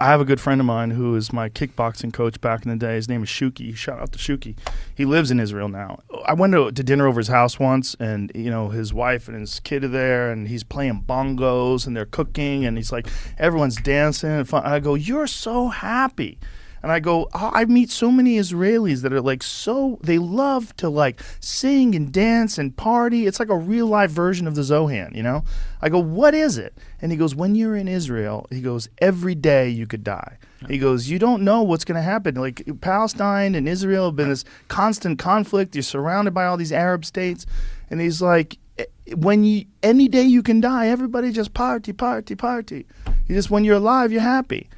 I have a good friend of mine who is my kickboxing coach back in the day. His name is Shuki. Shout out to Shuki. He lives in Israel now. I went to, to dinner over his house once, and you know his wife and his kid are there, and he's playing bongos, and they're cooking, and he's like everyone's dancing. And. I go, "You're so happy." And I go, oh, I meet so many Israelis that are like so, they love to like sing and dance and party. It's like a real life version of the Zohan, you know? I go, what is it? And he goes, when you're in Israel, he goes, every day you could die. He goes, you don't know what's going to happen. Like Palestine and Israel have been this constant conflict. You're surrounded by all these Arab states. And he's like, "Eh, when you, any day you can die, everybody just party, party, party. You just, when you're alive, you're happy.